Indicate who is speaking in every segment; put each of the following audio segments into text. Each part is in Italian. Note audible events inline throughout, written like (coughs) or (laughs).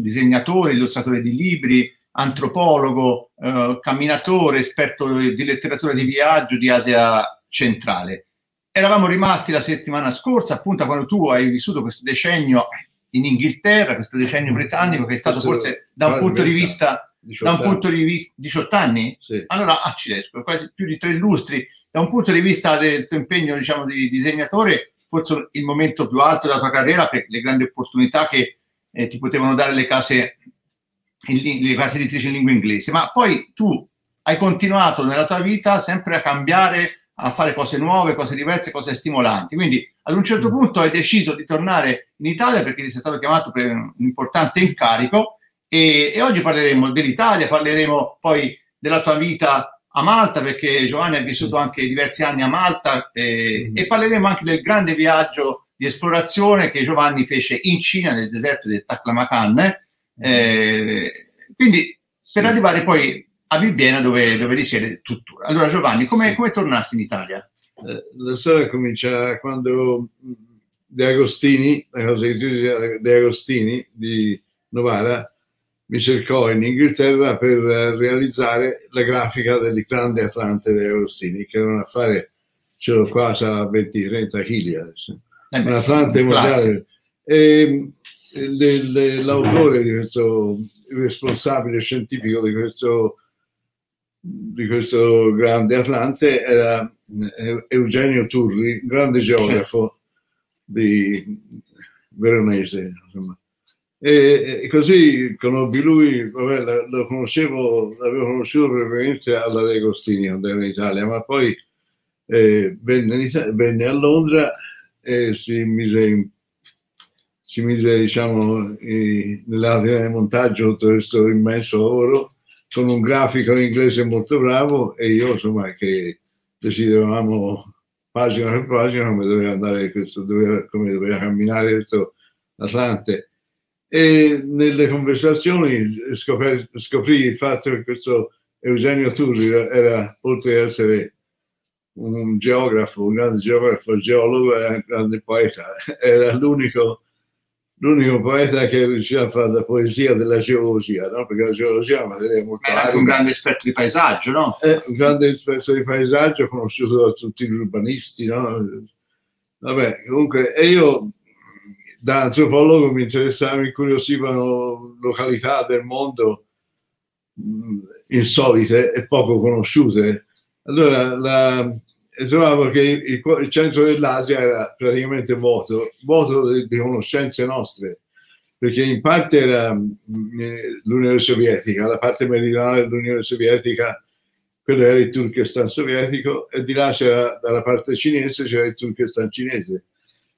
Speaker 1: disegnatore, illustratore di libri, antropologo, eh, camminatore, esperto di letteratura di viaggio di Asia centrale. Eravamo rimasti la settimana scorsa, appunto, quando tu hai vissuto questo decennio in Inghilterra, questo decennio britannico che è stato forse da un punto di vista da un punto di vista 18 anni?
Speaker 2: Sì.
Speaker 1: Allora, accidenti, quasi più di tre lustri. Da un punto di vista del tuo impegno, diciamo, di disegnatore, forse il momento più alto della tua carriera per le grandi opportunità che eh, ti potevano dare le case, le case editrici in lingua inglese. Ma poi tu hai continuato nella tua vita sempre a cambiare, a fare cose nuove, cose diverse, cose stimolanti. Quindi ad un certo punto hai deciso di tornare in Italia perché ti sei stato chiamato per un importante incarico e, e oggi parleremo dell'Italia, parleremo poi della tua vita a Malta, perché Giovanni ha vissuto anche diversi anni a Malta, eh, e parleremo anche del grande viaggio di esplorazione che Giovanni fece in Cina, nel deserto del Taklamakan. Eh, quindi per sì. arrivare poi a Bibbiena dove, dove risiede tuttora. Allora Giovanni, come, come tornasti in Italia?
Speaker 2: Eh, la storia comincia quando De Agostini, la casa di De Agostini di Novara, mi cercò in Inghilterra per realizzare la grafica del grande Atlante dei Agostini, che era un affare, ce l'ho qua, sarà 20-30 kg adesso. Eh un Atlante mondiale. E, l'autore di questo, il responsabile scientifico di questo, di questo grande Atlante era Eugenio Turri, grande geografo di veronese. Insomma. E, e così conobbi lui, vabbè, lo conoscevo, l'avevo conosciuto brevemente alla De Agostini quando ero in Italia, ma poi eh, venne, venne, a Londra e si mise, si mise diciamo, nell'attività di montaggio tutto questo immenso lavoro con un grafico in inglese molto bravo e io insomma che desideriamo pagina per pagina come doveva andare questo, doveva, come doveva camminare questo Atlante. E nelle conversazioni scopri, scoprì il fatto che questo Eugenio Turri era, oltre ad essere un geografo, un grande geografo, geologo, era un grande poeta, era l'unico, l'unico poeta che riusciva a fare la poesia della geologia, no? perché la geologia è una materia molto
Speaker 1: Era un grande esperto di paesaggio, no?
Speaker 2: È un grande esperto di paesaggio, conosciuto da tutti gli urbanisti, no? Vabbè, comunque, e io da antropologo mi interessava, mi incuriosivano località del mondo mh, insolite e poco conosciute. Allora la, trovavo che il, il, centro dell'Asia era praticamente vuoto, vuoto di, di conoscenze nostre, perché in parte era l'Unione Sovietica, la parte meridionale dell'Unione Sovietica, quello era il Turkestan sovietico, e di là c'era dalla parte cinese c'era il Turkestan cinese.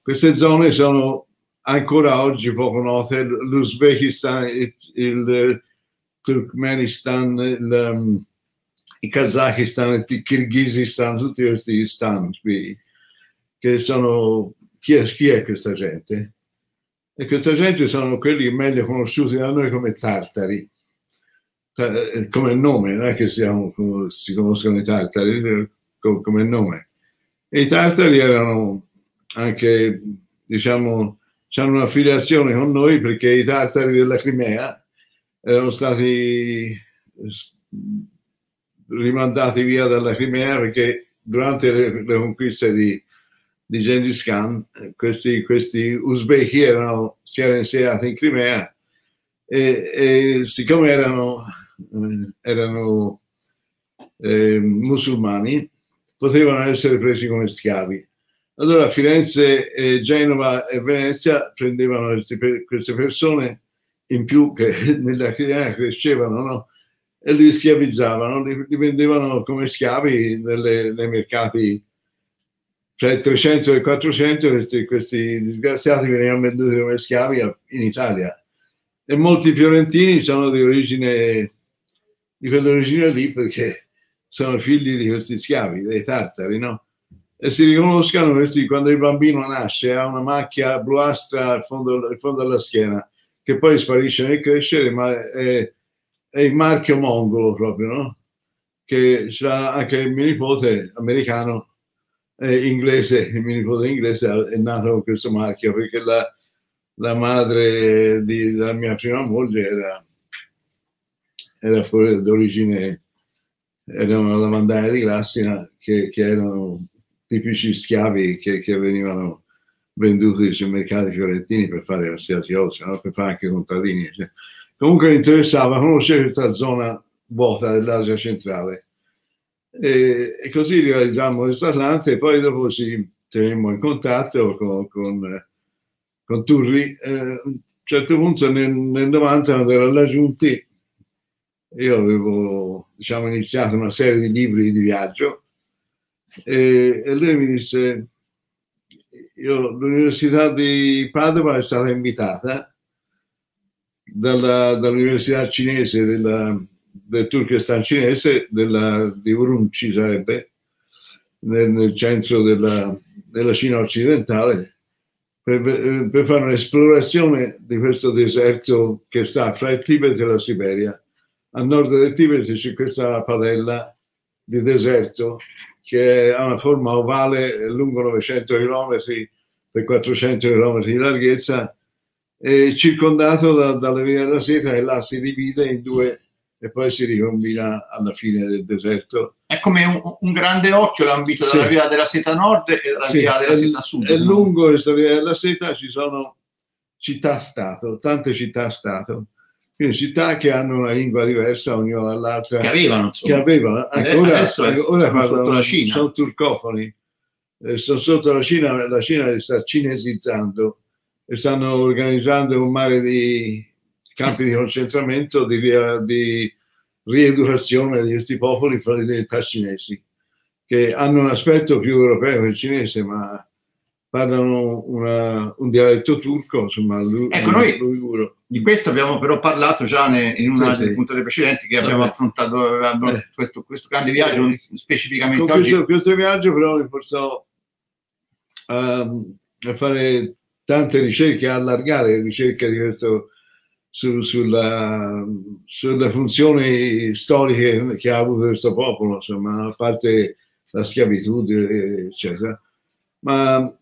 Speaker 2: Queste zone sono ancora oggi poco note, l'Uzbekistan, il, il Turkmenistan, il, il Kazakistan, il Kirghizistan, tutti questi stan qui, che sono, chi è, chi è questa gente? E questa gente sono quelli meglio conosciuti da noi come tartari, eh, come nome, non è che siamo, si conoscono i tartari, come nome. E i tartari erano anche, diciamo, hanno un'affiliazione con noi perché i tartari della Crimea erano stati rimandati via dalla Crimea perché durante le, le conquiste di, di Gengis Khan questi, questi uzbeki erano, si erano insediati in Crimea e, e siccome erano, erano eh, musulmani potevano essere presi come schiavi allora Firenze, eh, Genova e Venezia prendevano queste persone in più che (laughs) nella criminalità crescevano no? E li schiavizzavano, li, li vendevano come schiavi nelle, nei mercati tra il 300 e il 400 questi, questi disgraziati venivano venduti come schiavi in Italia e molti fiorentini sono di origine di quell'origine lì perché sono figli di questi schiavi, dei tartari, no? e si riconoscano questi quando il bambino nasce ha una macchia bluastra al fondo, al fondo della schiena che poi sparisce nel crescere ma è, è il marchio mongolo proprio no? che c'ha anche il mio nipote americano eh, inglese il mio nipote inglese è nato con questo marchio perché la, la madre di, della mia prima moglie era, era d'origine, era una lavandaia di Grassina che, che erano tipici schiavi che, che, venivano venduti sui mercati fiorentini per fare qualsiasi cosa, no? per fare anche contadini. Cioè. Comunque mi interessava conoscere questa zona vuota dell'Asia centrale. E, e così realizzammo questo Atlante e poi dopo ci tenemmo in contatto con, con con Turri, eh, a un certo punto nel, nel 90 quando ero alla io avevo diciamo, iniziato una serie di libri di viaggio e, e lui mi disse io, l'università di Padova è stata invitata dalla, dall'università cinese della, del Turkestan cinese della, di Urumqi sarebbe nel, nel centro della, della Cina occidentale per, per, fare un'esplorazione di questo deserto che sta fra il Tibet e la Siberia. A nord del Tibet c'è questa padella di deserto che ha una forma ovale lungo 900 km per 400 km di larghezza e circondato da, dalle vie della seta e là si divide in due e poi si ricombina alla fine del deserto.
Speaker 1: È come un, un grande occhio l'ambito sì. della via della seta nord e della sì, via della seta sud.
Speaker 2: È no? lungo questa via della seta, ci sono città-stato, tante città-stato. Quindi città che hanno una lingua diversa ognuna dall'altra.
Speaker 1: Che avevano, insomma.
Speaker 2: Che avevano. Ancora, Adesso ora sono parlano, sotto la Cina. Sono turcofoni. Eh, sono sotto la Cina, la Cina li sta cinesizzando e stanno organizzando un mare di campi di concentramento, di, di rieducazione di questi popoli fra le identità cinesi, che hanno un aspetto più europeo che cinese, ma parlano una, un dialetto turco, insomma,
Speaker 1: ecco, noi di questo abbiamo però parlato già in una sì, delle sì. puntate precedenti che abbiamo Vabbè. affrontato abbiamo eh. questo, questo, grande viaggio eh. specificamente
Speaker 2: Con
Speaker 1: questo,
Speaker 2: questo, viaggio però mi portò um, a fare tante ricerche, allargare ricerche di questo su, sulla, sulle funzioni storiche che ha avuto questo popolo, insomma, a parte la schiavitù, eccetera. Ma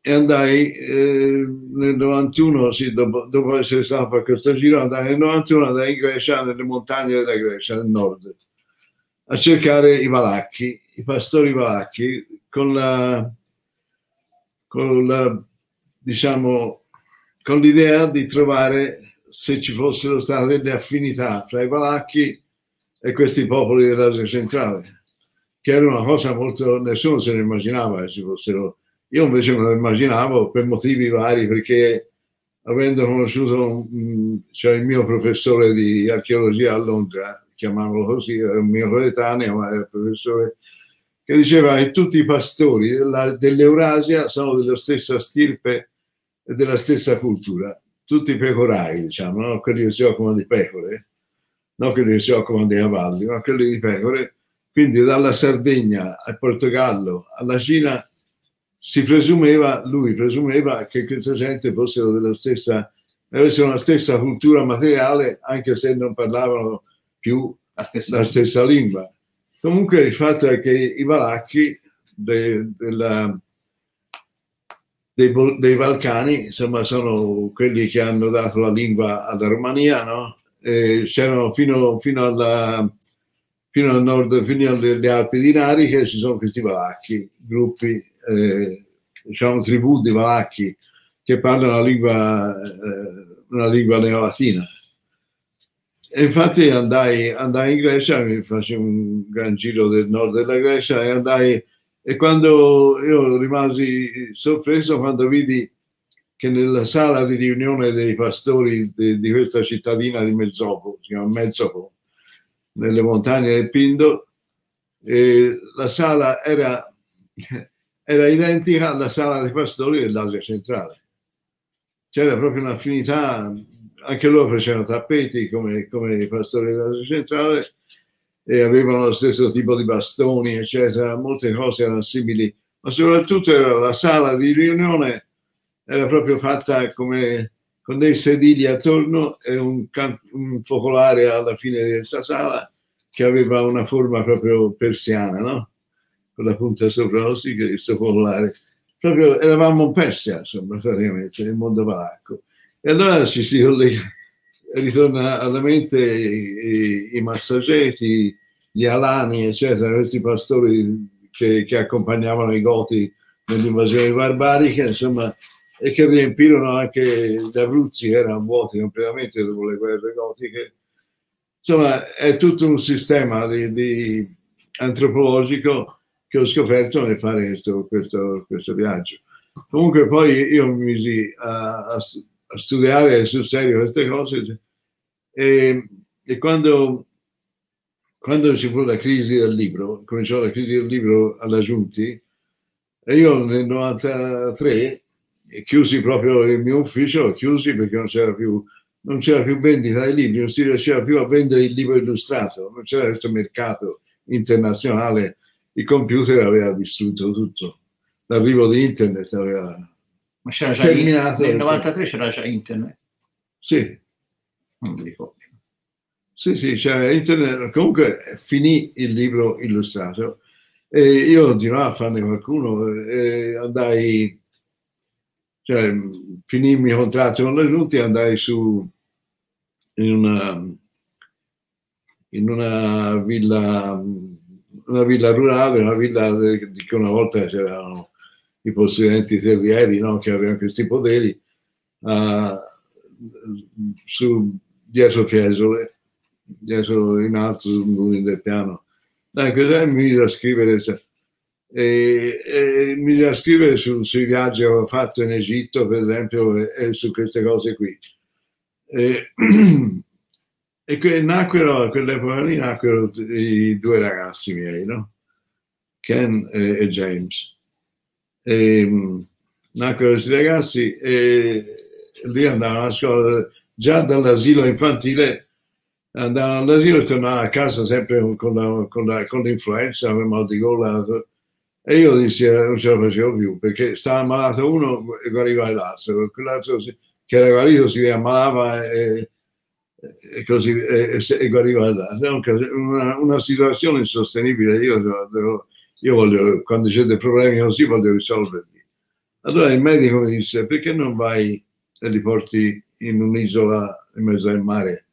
Speaker 2: e andai eh, nel 91, sì, dopo, dopo, essere stato a questo giro, andai nel 91 andai in Grecia, nelle montagne della Grecia, nel nord, a cercare i valacchi, i pastori valacchi, con la, con la diciamo, con l'idea di trovare se ci fossero state delle affinità fra i Valacchi e questi popoli dell'Asia centrale, che era una cosa molto, nessuno se ne immaginava che ci fossero. Io invece me lo immaginavo per motivi vari, perché avendo conosciuto cioè il mio professore di archeologia a Londra, chiamavano così, era un mio coetaneo, ma era il professore, che diceva che tutti i pastori dell'Eurasia sono della stessa stirpe della stessa cultura tutti i pecorai, diciamo, no? quelli che si occupano di pecore, non quelli che si occupano di cavalli, ma quelli di pecore. Quindi dalla Sardegna al Portogallo alla Cina si presumeva, lui presumeva che questa gente fossero della stessa, avessero la stessa cultura materiale, anche se non parlavano più la stessa, la stessa lingua. Comunque il fatto è che i valacchi de, della, dei, dei, Balcani, insomma, sono quelli che hanno dato la lingua alla Romania, no? C'erano fino, fino, alla, fino al nord, fino alle Alpi Dinariche, ci sono questi valacchi, gruppi, eh, diciamo tribù di valacchi che parlano la lingua, eh, una lingua neolatina. E infatti andai, andai in Grecia, mi facevo un gran giro del nord della Grecia e andai e quando io rimasi sorpreso quando vidi che nella sala di riunione dei pastori di, di questa cittadina di Mezzopo, si chiama Mezzopo, nelle montagne del Pindo, eh, la sala era, era identica alla sala dei pastori dell'Asia centrale. C'era proprio un'affinità, anche loro facevano tappeti come, come i pastori dell'Asia centrale, e avevano lo stesso tipo di bastoni, eccetera, molte cose erano simili, ma soprattutto era la sala di riunione era proprio fatta come con dei sedili attorno e un, un focolare alla fine di questa sala che aveva una forma proprio persiana, no? Con la punta sopra così, questo focolare. Proprio eravamo in Persia, insomma, praticamente, nel mondo valacco. E allora ci si collega, ritorna alla mente i, i massageti, gli alani, eccetera, questi pastori che, che accompagnavano i goti nelle invasioni barbariche, insomma, e che riempirono anche gli Abruzzi, che erano vuoti completamente dopo le guerre gotiche. Insomma, è tutto un sistema di, di antropologico che ho scoperto nel fare questo, questo, questo viaggio. Comunque poi io mi misi a, a studiare sul serio queste cose e, e quando, quando, ci fu la crisi del libro, cominciò la crisi del libro alla Giunti, e io nel 93 chiusi proprio il mio ufficio, chiusi perché non c'era più, non c'era più vendita dei libri, non si riusciva più a vendere il libro illustrato, non c'era questo mercato internazionale, il computer aveva distrutto tutto, l'arrivo di internet aveva
Speaker 1: Ma c'era già terminato. In, nel 93 c'era già internet?
Speaker 2: Sì.
Speaker 1: Non mi ricordo.
Speaker 2: Sì, sì, c'era internet. Comunque finì il libro illustrato e io continuavo a farne qualcuno e andai, cioè finì il mio contratto con la Giunta e andai su in una, in una villa una villa rurale, una villa di che una volta c'erano i possidenti terrieri no? che avevano questi poteri, uh, su, dietro Fiesole, dietro in alto sul del piano. Dai, mi da scrivere? Cioè, e, e, mi da scrivere su, sui viaggi che ho fatto in Egitto, per esempio, e, e su queste cose qui. E, (clears throat) E que- nacquero, a quell'epoca lì nacquero i due ragazzi miei, no? Ken e, e James. E, mh, nacquero questi ragazzi e lì andavano a scuola, già dall'asilo infantile andavano all'asilo e tornavano a casa sempre con, la, con, la, con l'influenza, con il mal di gola. E io dissi, eh, non ce la facevo più perché stava ammalato uno e guariva l'altro, quell'altro che era guarito si riammalava e, e così e, e guariva una, una situazione insostenibile. Io, io voglio, quando c'è dei problemi così, voglio risolverli. Allora il medico mi disse: Perché non vai e li porti in un'isola in mezzo al mare,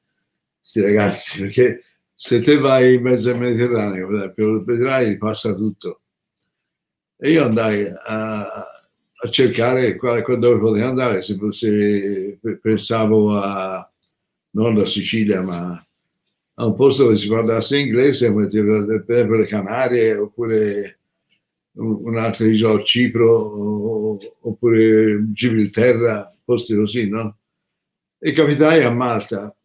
Speaker 2: questi ragazzi? (laughs) Perché se te vai in mezzo al Mediterraneo, vedrai, passa tutto. E io andai a, a cercare dove potevo andare, se, se pensavo a non la Sicilia, ma a un posto dove si parlasse inglese, per le Canarie, oppure un altro isola, Cipro, oppure Gibilterra, posti così, no? E capitai a Malta.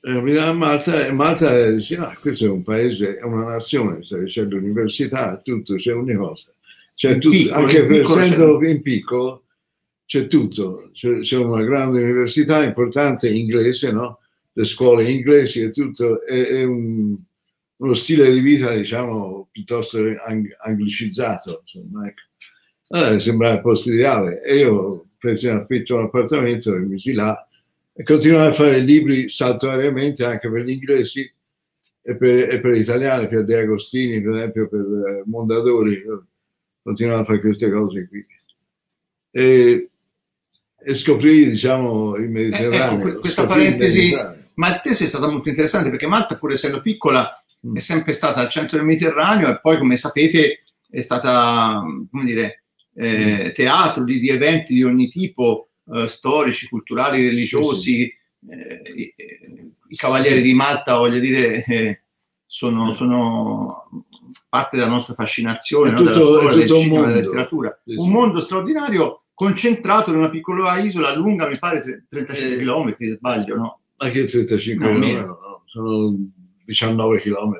Speaker 2: E a Malta e Malta dice, ah, questo è un paese, è una nazione, c'è l'università, tutto, c'è ogni cosa. C'è tutto, piccolo, anche per essendo in piccolo, c'è tutto, c'è, una grande università importante inglese, no? Le scuole inglesi e tutto, è, è un, uno stile di vita diciamo piuttosto ang- anglicizzato. Insomma, ecco. allora, sembrava il posto ideale e io presi in affitto un appartamento e mi misi là e continuavo a fare libri saltuariamente anche per gli inglesi e per, e per gli italiani, per De Agostini, per esempio per eh, Mondadori, continuavo a fare queste cose qui. E e scoprì diciamo il Mediterraneo.
Speaker 1: Ecco, questa parentesi maltese è stata molto interessante perché Malta pur essendo piccola mm. è sempre stata al centro del Mediterraneo e poi come sapete è stata come dire, eh, teatro di, di, eventi di ogni tipo, eh, storici, culturali, religiosi. Sì, sì. Eh, I cavalieri di Malta, voglio dire, eh, sono, sono, parte della nostra fascinazione, no? della storia, del cinema, della letteratura. Sì, un mondo straordinario concentrato in una piccola isola lunga, mi pare 35 eh, km, sbaglio, no?
Speaker 2: Ma che 35 km? No, no, sono 19 km.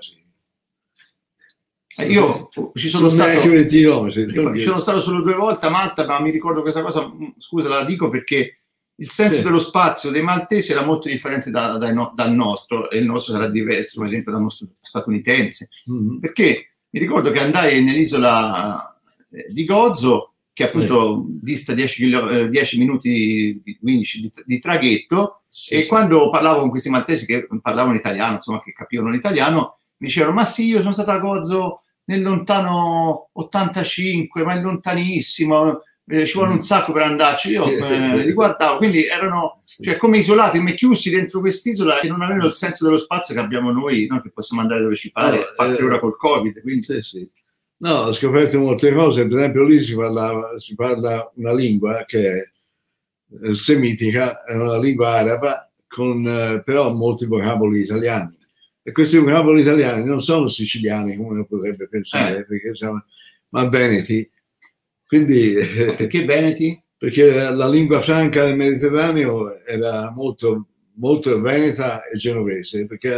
Speaker 1: Eh, io ci sono, sono stato, 20 km, ci sono stato solo due volte a Malta, ma mi ricordo questa cosa, mm, scusa, la dico perché il senso sì. dello spazio dei maltesi era molto differente da, da, no, dal nostro, e il nostro sarà diverso, per esempio, dal nostro statunitense. Mm-hmm. Perché mi ricordo che andai nell'isola eh, di Gozo che appunto dista 10, 10 minuti, 15 di, di traghetto, sì, e sì. quando parlavo con questi maltesi che parlavano italiano, insomma, che capivano l'italiano, mi dicevano, ma sì, io sono stato a Gozzo nel lontano 85, ma è lontanissimo, eh, ci vuole un sacco per andarci. Io eh, li guardavo, quindi erano cioè, come isolati, come chiusi dentro quest'isola e non avevano il senso dello spazio che abbiamo noi, no? che possiamo andare dove ci pare, no, a parte eh, ora col Covid. Quindi...
Speaker 2: Sì, sì. No, ho scoperto molte cose, per esempio lì si parla, si parla una lingua che è eh, semitica, è una lingua araba, con eh, però molti vocaboli italiani. E questi vocaboli italiani non sono siciliani come uno potrebbe pensare, eh. perché sono, ma veneti. Quindi,
Speaker 1: perché veneti?
Speaker 2: Perché la lingua franca del Mediterraneo era molto, molto veneta e genovese. Perché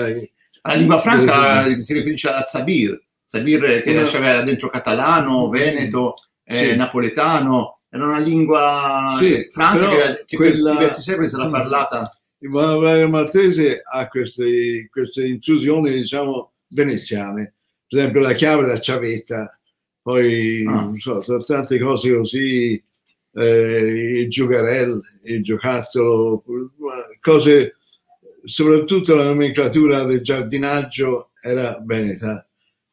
Speaker 1: la lingua franca si riferisce a Zabir, Zabir che no. aveva dentro catalano, veneto, eh, sì. napoletano, era una lingua sì, franca che, che quella... per diversi secoli sarà parlata.
Speaker 2: Il vocabolario maltese ha queste, queste intrusioni, diciamo, veneziane. Per esempio la chiave, la ciavetta, poi ah. non so, tante cose così, eh, il giocarello, il giocattolo, cose, soprattutto la nomenclatura del giardinaggio era veneta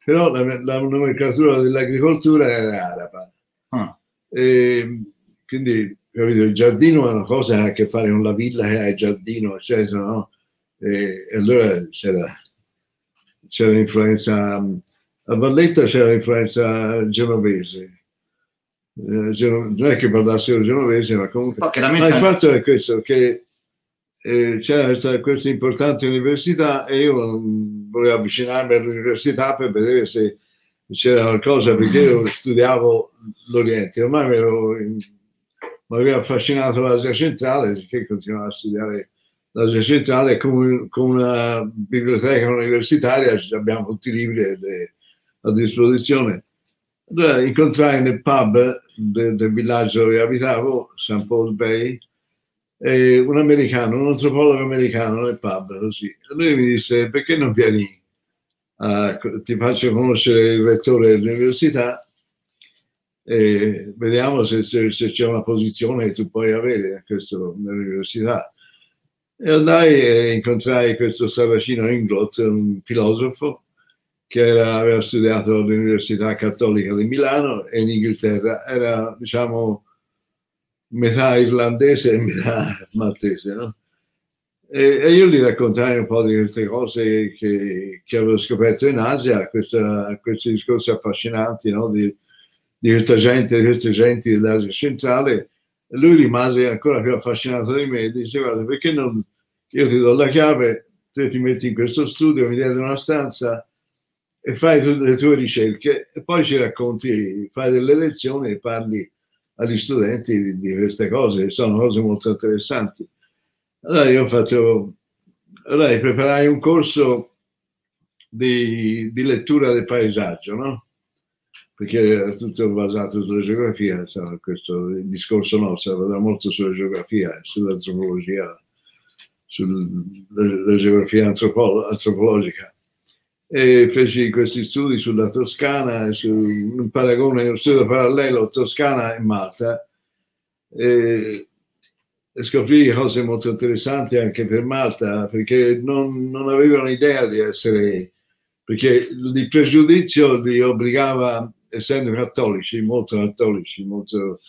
Speaker 2: però la, la nomenclatura dell'agricoltura era araba. Ah. E, quindi capito, il giardino è una cosa che ha a che fare con la villa che ha il giardino, eccetera, no? E, e allora c'era, c'era l'influenza, a Valletta c'era l'influenza genovese. Eh, non è che parlassero genovese, ma comunque... Ma il fatto è questo, che eh, c'era questa importante università e io volevo avvicinarmi all'università per vedere se c'era qualcosa perché io studiavo l'Oriente, ormai mi, ero, mi aveva affascinato l'Asia centrale, perché continuavo a studiare l'Asia centrale con, con una biblioteca universitaria, abbiamo tutti i libri a disposizione. Allora incontrai nel pub del, del villaggio dove abitavo, St. Paul Bay, eh, un americano, un antropologo americano nel pub, così. Lui mi disse, perché non vieni, a, ti faccio conoscere il rettore dell'università e vediamo se, se, se, c'è una posizione che tu puoi avere questo, nell'università. E andai e incontrai questo Saracino Inglot, un filosofo che era, aveva studiato all'Università Cattolica di Milano e in Inghilterra era, diciamo, metà irlandese e metà maltese, no? E, io gli raccontai un po' di queste cose che, che avevo scoperto in Asia, questa, questi discorsi affascinanti no? di, di, questa gente, di queste genti dell'Asia centrale. Lui rimase ancora più affascinato di me e dice: Guarda, perché non io ti do la chiave, te ti metti in questo studio, mi diedi una stanza e fai le tue ricerche e poi ci racconti, fai delle lezioni e parli agli studenti di, di queste cose, sono cose molto interessanti. Allora io faccio, allora preparai un corso di, di, lettura del paesaggio, no? Perché era tutto basato sulla geografia, insomma, questo il discorso nostro era molto sulla geografia, sull'antropologia, sulla geografia antropolo, antropologica e feci questi studi sulla Toscana, su un paragone, un studio parallelo Toscana e Malta. E, scoprì cose molto interessanti anche per Malta perché non, non avevano idea di essere, perché il pregiudizio li obbligava, essendo cattolici, molto cattolici, molto,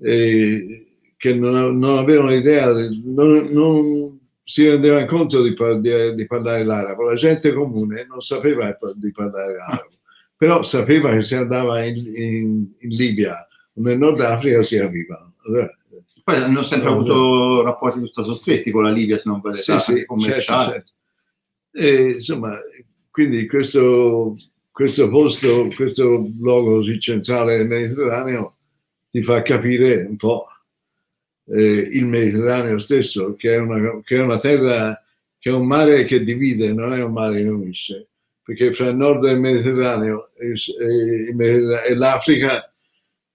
Speaker 2: eh, che non, non avevano idea, non, non si rendeva conto di, di, di, parlare l'arabo, la gente comune non sapeva di parlare l'arabo, però sapeva che se andava in, in, in Libia o nel Nord Africa si arrivava.
Speaker 1: Poi hanno sempre avuto rapporti piuttosto stretti con la Libia, se non
Speaker 2: per sì, sì, commerciali. Certo, certo. E, insomma, quindi questo, questo posto, questo luogo così centrale del Mediterraneo ti fa capire un po' eh, il Mediterraneo stesso, che è, una, che è una terra, che è un mare che divide, non è un mare che unisce, perché fra il nord del Mediterraneo e, e, e l'Africa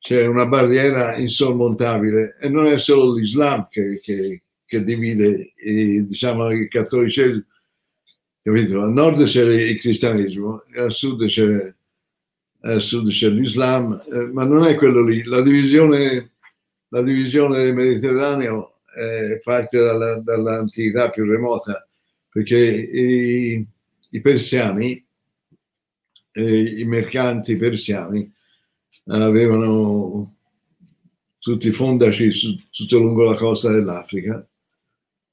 Speaker 2: c'è una barriera insormontabile e non è solo l'Islam che, che, che divide eh, diciamo, il cattolicesimo. Capito? Al nord c'è il cristianesimo al sud c'è, al sud c'è l'Islam, eh, ma non è quello lì. La divisione la divisione del Mediterraneo eh, parte dalla, dall'antichità più remota, perché i, i persiani, eh, i mercanti persiani, avevano tutti i fondaci su, tutto lungo la costa dell'Africa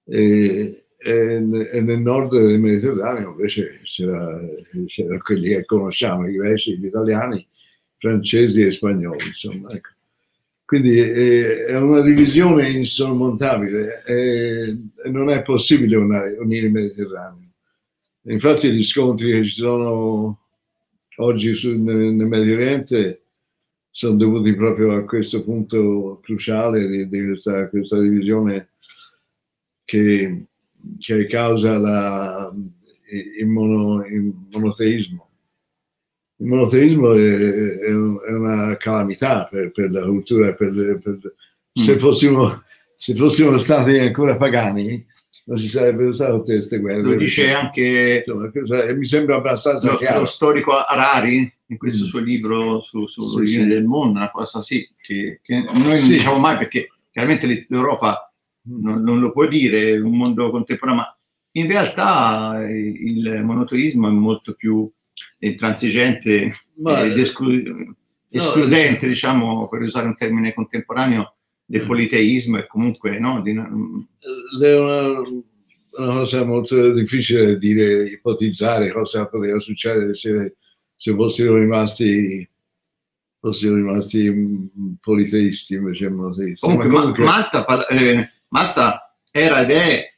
Speaker 2: e, e, e nel nord del Mediterraneo invece c'era, c'era, quelli che conosciamo, i greci, gli italiani, francesi e spagnoli. Insomma, ecco. Quindi è, è una divisione insormontabile e, e non è possibile unire il Mediterraneo. Infatti gli scontri che ci sono oggi sul, nel, nel Medio Oriente sono dovuti proprio a questo punto cruciale di, di questa, questa, divisione che, che causa la, il, mono, il, monoteismo. Il monoteismo è, è, una calamità per, per la cultura. Per, per, se, mm. fossimo, se fossimo stati ancora pagani, non ci sarebbero state tutte queste guerre.
Speaker 1: Lo dice anche
Speaker 2: Insomma, mi sembra abbastanza
Speaker 1: lo,
Speaker 2: chiaro.
Speaker 1: Lo storico Harari in questo mm. suo libro su, sull'origine sì, sì. del mondo, una cosa sì, che, che noi sì. non diciamo mai perché chiaramente l'Europa non, non, lo può dire, un mondo contemporaneo, ma in realtà il monoteismo è molto più intransigente ed esclu- escludente, no, diciamo, per usare un termine contemporaneo, del mm. politeismo e comunque no, di...
Speaker 2: è una, una, cosa molto difficile dire, ipotizzare cosa poteva succedere se, se fossero rimasti fossero rimasti politeisti invece monoteisti.
Speaker 1: Comunque, comunque... Malta, eh, Malta, era ed è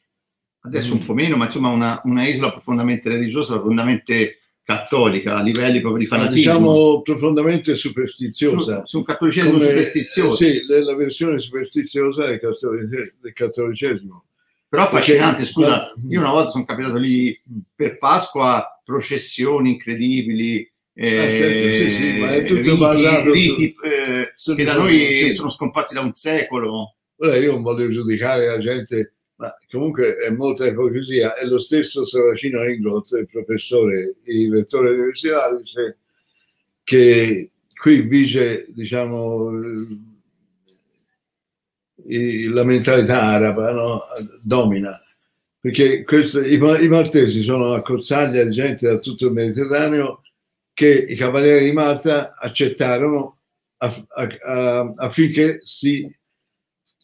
Speaker 1: adesso mm. un po' meno, ma insomma una, una isola profondamente religiosa, profondamente cattolica a livelli proprio di fanatismo.
Speaker 2: Diciamo profondamente superstiziosa.
Speaker 1: Su, un cattolicesimo Come, superstizioso.
Speaker 2: Sì, la versione superstiziosa del, del cattolicesimo.
Speaker 1: Però affascinante, scusa, io una volta sono capitato lì per Pasqua, processioni incredibili, eh, ah, certo, sì, sì, ma è tutto riti, riti eh, che da noi sì. sono scomparsi da un secolo.
Speaker 2: Ora io non voglio giudicare la gente ma comunque è molta ipocrisia. È lo stesso Saracino Ingot, il professore, il direttore dell'università, dice che qui vige, diciamo, la mentalità araba, no? domina. Perché questo, i, i maltesi sono una cozzaglia di gente da tutto il Mediterraneo che i cavalieri di Malta accettarono aff, affinché si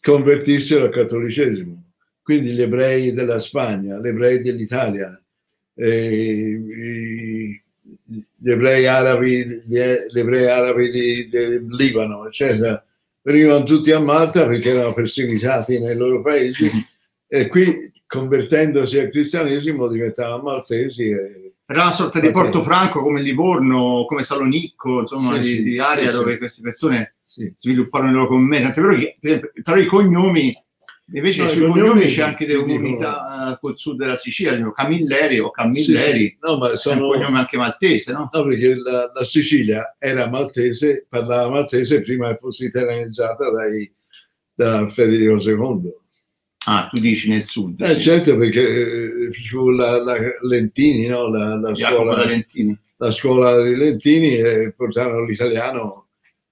Speaker 2: convertissero al cattolicesimo quindi gli ebrei della Spagna, gli ebrei dell'Italia, eh, gli ebrei arabi, gli, ebrei arabi di, del Libano, eccetera, venivano tutti a Malta perché erano perseguitati nei loro paesi (laughs) e qui convertendosi al cristianesimo diventavano maltesi. E,
Speaker 1: era una sorta di Portofranco come Livorno, come Salonicco, insomma, sì, di, di, area sì, dove queste persone svilupparono il loro che tra i cognomi Invece no, sui cognomi c'è anche delle comunità eh, col sud della Sicilia, Camilleri o Camilleri, sì, sì. No, ma sono... è un cognome anche maltese, no?
Speaker 2: No, perché la, la, Sicilia era maltese, parlava maltese prima che fosse italianizzata dai, da Federico II.
Speaker 1: Ah, tu dici nel sud.
Speaker 2: Eh, sì. certo, perché fu la, la Lentini, no? la, la scuola,
Speaker 1: Lentini.
Speaker 2: la scuola di Lentini e portarono l'italiano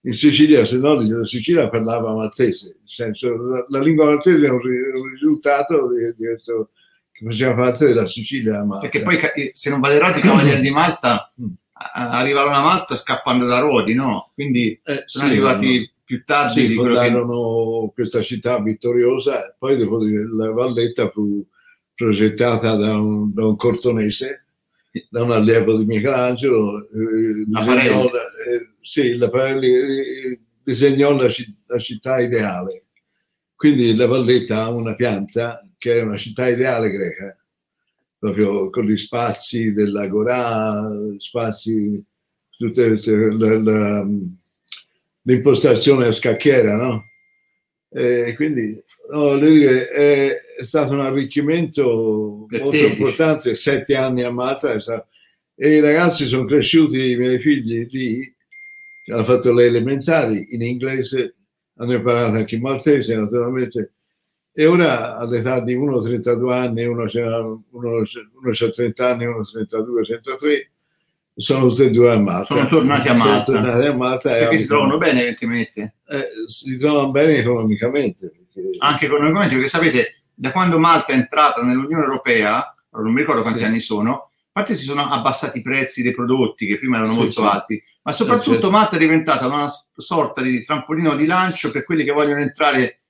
Speaker 2: in Sicilia, se no la Sicilia parlava maltese, nel senso la, la lingua maltese è un, un risultato di, di, questo che faceva parte della Sicilia.
Speaker 1: Malta. Perché poi eh, se non vado errato i cavalieri di Malta mm. arrivarono a Malta scappando da Rodi, no? Quindi eh, sono sì, arrivati no. più tardi.
Speaker 2: Sì, di fondarono che... questa città vittoriosa, poi dopo la Valletta fu progettata da un, da un cortonese da un allievo di Michelangelo, eh, disegnò, eh, sì, la Parelli eh, disegnò la, la, città ideale. Quindi la Valletta ha una pianta che è una città ideale greca, proprio con gli spazi dell'agorà, spazi, tutte la, la, l'impostazione a scacchiera, no? E quindi no, dire, è, è, stato un arricchimento per molto te, importante, sette anni a Malta e i ragazzi sono cresciuti, i miei figli lì, che hanno fatto le elementari in inglese, hanno imparato anche in maltese naturalmente, e ora all'età di uno 32 anni, uno, uno, uno ha 30 anni, uno 32, 33, sono tutti e due a Malta.
Speaker 1: Sono tornati a Malta. Sono tornati
Speaker 2: a Malta
Speaker 1: perché si trovano bene evidentemente.
Speaker 2: Eh, si trovano bene economicamente.
Speaker 1: Anche economicamente, perché sapete, da quando Malta è entrata nell'Unione Europea, non mi ricordo quanti sì. anni sono, a parte si sono abbassati i prezzi dei prodotti che prima erano sì, molto sì. alti, ma soprattutto certo. Malta è diventata una, sorta di trampolino di lancio per quelli che vogliono entrare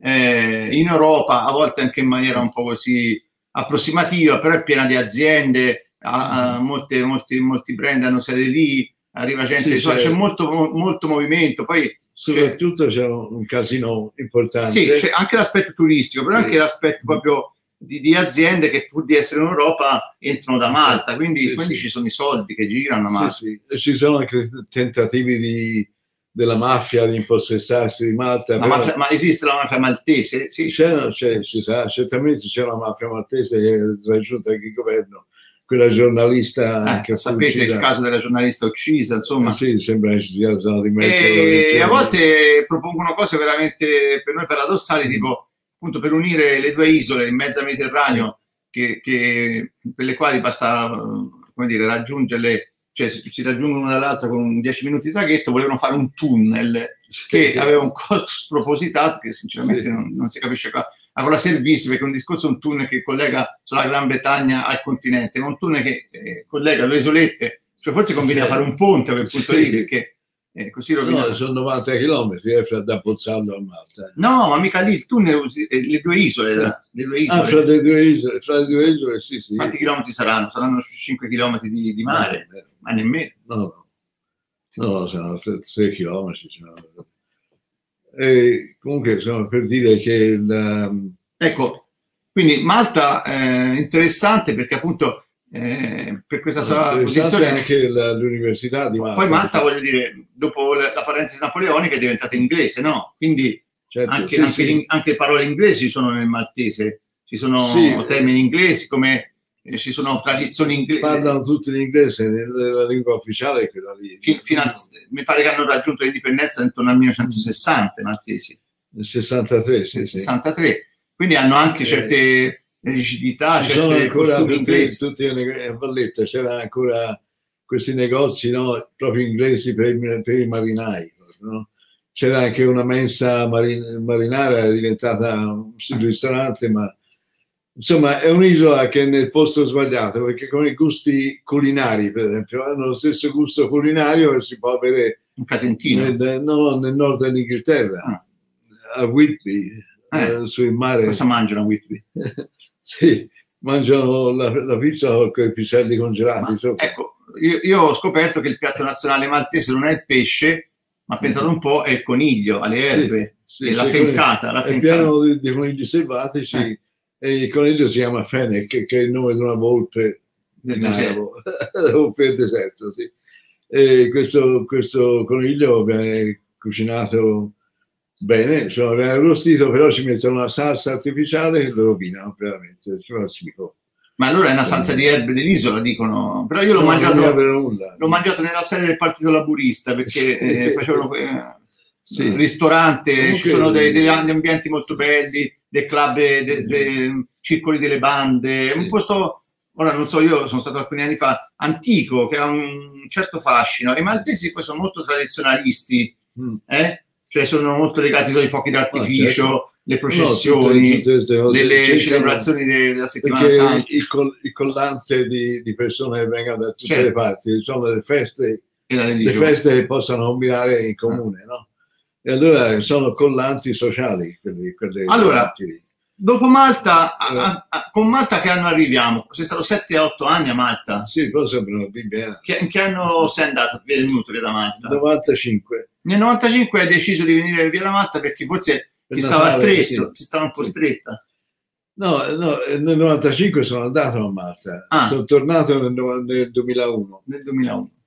Speaker 1: eh, in Europa, a volte anche in maniera un po' così approssimativa, però è piena di aziende, ha, ha molte, molti, molti brand hanno sede lì, arriva gente, sì, c'è, c'è molto, molto movimento. Poi
Speaker 2: soprattutto c'è, c'è un casino importante.
Speaker 1: Sì, c'è anche l'aspetto turistico, però sì. anche l'aspetto proprio di, di, aziende che pur di essere in Europa entrano da Malta, quindi, sì, quindi ci sono i soldi che girano a Malta.
Speaker 2: E ci sono anche tentativi di, della mafia di impossessarsi di Malta.
Speaker 1: Mafia, ma esiste la mafia maltese?
Speaker 2: Sì. C'è, c'è, sa, certamente c'è la mafia maltese che è raggiunta anche il governo quella giornalista
Speaker 1: eh, sapete uccisa. il caso della giornalista uccisa insomma.
Speaker 2: Eh sì sembra che sia stato di
Speaker 1: mezzo e a volte propongono cose veramente per noi paradossali tipo appunto per unire le due isole in mezzo al Mediterraneo che, che, per le quali basta come dire raggiungerle cioè si raggiungono una dall'altra con 10 minuti di traghetto volevano fare un tunnel che aveva un costo spropositato che sinceramente sì. non, non si capisce qua ancora servizi perché un discorso è un tunnel che collega sulla Gran Bretagna al continente, ma un tunnel che eh, collega due isolette, cioè forse conviene sì. fare un ponte a quel punto lì perché eh, così rovina.
Speaker 2: No, sono 90 km eh, fra da Pozzallo a Malta.
Speaker 1: No, ma mica lì il tunnel, eh, le due isole, sì. le due isole.
Speaker 2: Ah, fra le due isole, fra le due isole, sì, sì.
Speaker 1: Quanti chilometri saranno? Saranno 5 chilometri di, di mare, no, ma nemmeno.
Speaker 2: No, no, no saranno 3 chilometri. Saranno e comunque insomma, per dire che il,
Speaker 1: ehm, ecco quindi Malta è interessante perché appunto eh, per questa sua posizione
Speaker 2: anche l'università di Malta
Speaker 1: poi Malta voglio dire dopo la, la parentesi napoleonica è diventata inglese no? quindi certo, anche, sì, anche, sì. anche, parole inglesi sono nel maltese ci sono sì. termini inglesi come eh, ci sono tradizioni inglesi.
Speaker 2: Parlano tutti in inglese, la lingua ufficiale è quella lì.
Speaker 1: Fin, a, mi pare che hanno raggiunto l'indipendenza intorno al 1960 maltesi.
Speaker 2: Nel 63, sì.
Speaker 1: Nel 63. Quindi hanno anche eh, certe rigidità,
Speaker 2: ci sono ancora tutti, tutti a Valletta, c'era ancora questi negozi no, proprio inglesi per, per i marinai. No? C'era anche una mensa marin, marinara, diventata un ristorante, ma insomma è un'isola che è nel posto sbagliato perché con i gusti culinari per esempio hanno lo stesso gusto culinario che si può avere
Speaker 1: un casentino.
Speaker 2: nel, no, nel nord dell'Inghilterra. Ah. a Whitby eh. eh, sul mare.
Speaker 1: Cosa mangiano a Whitby? (laughs)
Speaker 2: sì mangiano la, la pizza con i piselli congelati
Speaker 1: ecco io, io, ho scoperto che il piatto nazionale maltese non è il pesce ma pensate un po' è il coniglio alle erbe sì, sì, la, fencata, la
Speaker 2: fencata è pieno di, di conigli selvatici. Eh e il coniglio si chiama Fennec, che è il nome di una volpe arabo, (laughs) la volpe del deserto. Sì. E questo, questo coniglio viene cucinato bene, insomma, viene arrostito, però ci mettono una salsa artificiale che lo rovinano veramente, ci schifo.
Speaker 1: Ma allora è una salsa di erbe dell'isola, dicono. Però io l'ho, no, mangiato, l'ho mangiato nella serie del Partito Laburista perché eh, facevano eh, sì. ristorante, Comunque, ci sono dei, degli ambienti molto belli dei club, dei, dei circoli delle bande, sì. un posto, ora non so, io sono stato alcuni anni fa, antico, che ha un certo fascino. I maltesi poi sono molto tradizionalisti, mm. eh? cioè sono molto legati ai fuochi d'artificio, oh, certo. le processioni, no, tutte, tutte, le, le celebrazioni della settimana santa.
Speaker 2: Il, col, il, collante di, di, persone che vengono da tutte certo. le parti, sono le feste, le feste che possono combinare in comune, ah. no? E allora sono collanti sociali quelli, quelli
Speaker 1: allora, dopo Malta, a, a, a, con Malta che anno arriviamo? Sei stato 7-8 anni a Malta?
Speaker 2: Sì, poi sembrano bene.
Speaker 1: Che, in che anno sei andato? Via da Malta?
Speaker 2: 95.
Speaker 1: Nel 95 hai deciso di venire via da Malta perché forse ti stava stretto, sì. ti stava un po' stretta.
Speaker 2: No, no, nel 95 sono andato a Malta, ah. sono tornato nel, nel 2001.
Speaker 1: Nel 2001
Speaker 2: nel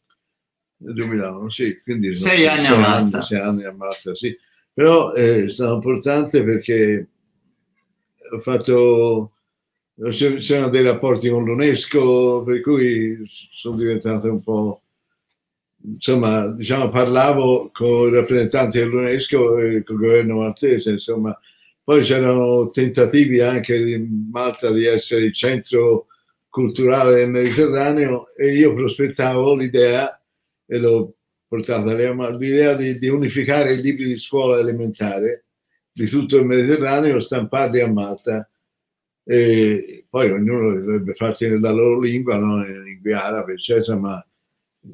Speaker 2: 2001, sì, quindi
Speaker 1: sei anni a Malta.
Speaker 2: Sei anni a Malta, sì. Però è stato importante perché ho fatto, c'erano dei rapporti con l'UNESCO, per cui sono diventato un po', insomma, diciamo, parlavo con i rappresentanti dell'UNESCO e con il governo maltese, insomma. Poi c'erano tentativi anche di Malta di essere il centro culturale del Mediterraneo e io prospettavo l'idea e l'ho portata l'idea di, di, unificare i libri di scuola elementare di tutto il Mediterraneo, stamparli a Malta e poi ognuno dovrebbe farsi nella loro lingua, no? in lingua araba, eccetera, ma